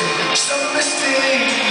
Some mistake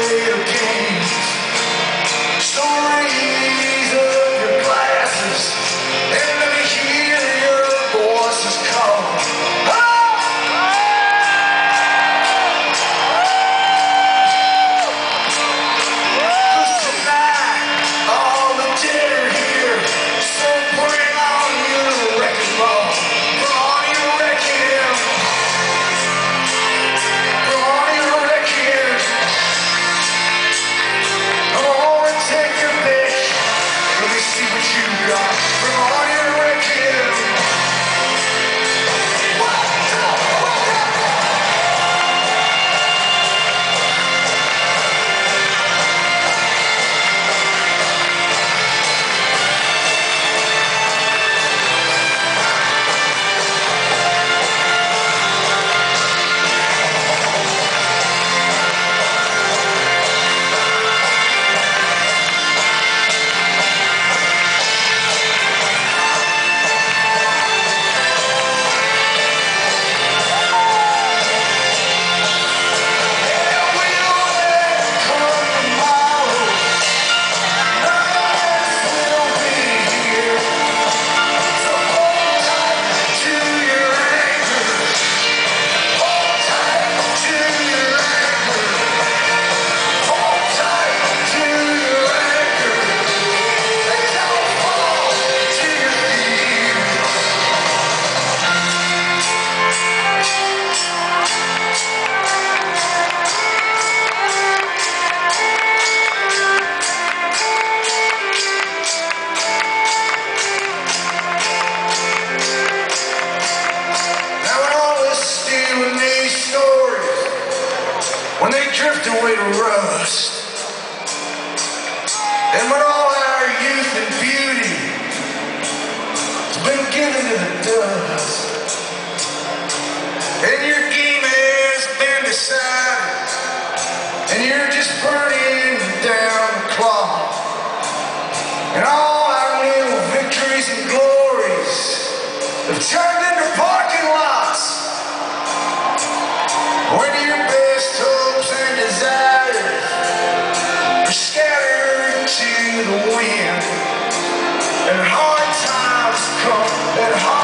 Christ. y'all. can't to roast. And when all our youth and beauty has been given to the dust, and your game has been decided, and you're just burning down the clock, and all our little victories and glories have And hard times come, and hard